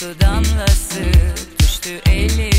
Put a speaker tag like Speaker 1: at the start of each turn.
Speaker 1: Su damlası düştü elim